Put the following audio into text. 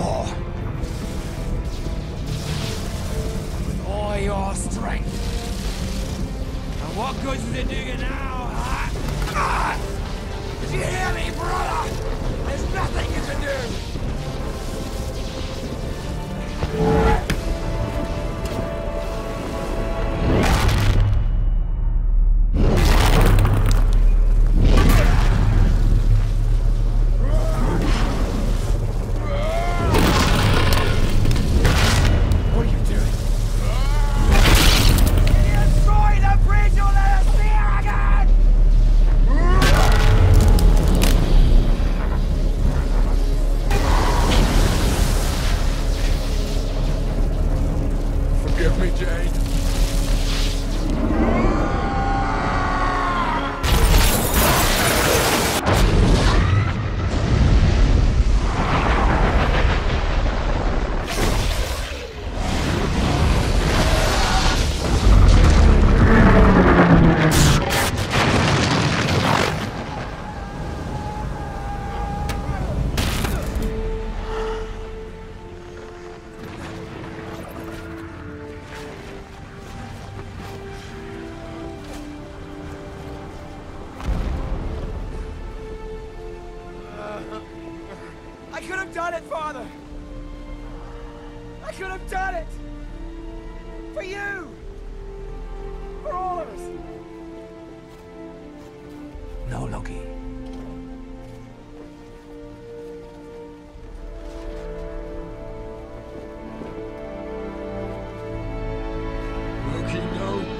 war. With all your strength. And what good is it do you now, Jane. I could have done it, Father! I could have done it! For you! For all of us! No, Loki. Loki, no!